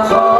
Oh.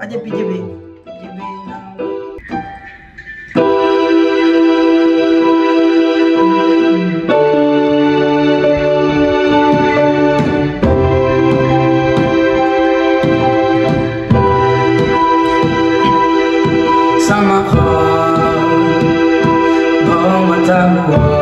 Aja PJB. love.